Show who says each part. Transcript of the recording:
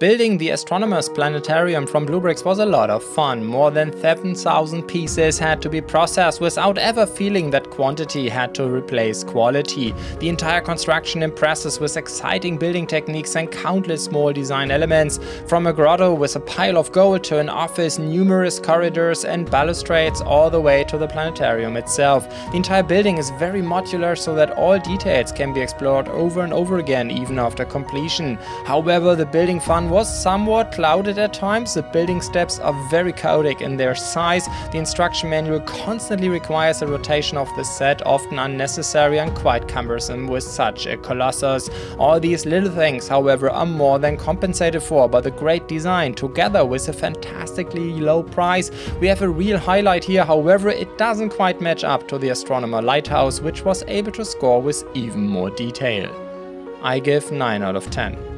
Speaker 1: Building the Astronomers Planetarium from BlueBrixx was a lot of fun. More than 7,000 pieces had to be processed without ever feeling that quantity had to replace quality. The entire construction impresses with exciting building techniques and countless small design elements. From a grotto with a pile of gold to an office, numerous corridors and balustrades all the way to the planetarium itself. The entire building is very modular so that all details can be explored over and over again even after completion. However, the building was somewhat clouded at times. The building steps are very chaotic in their size. The instruction manual constantly requires a rotation of the set, often unnecessary and quite cumbersome with such a colossus. All these little things, however, are more than compensated for by the great design, together with a fantastically low price. We have a real highlight here, however, it doesn't quite match up to the Astronomer Lighthouse, which was able to score with even more detail. I give 9 out of 10.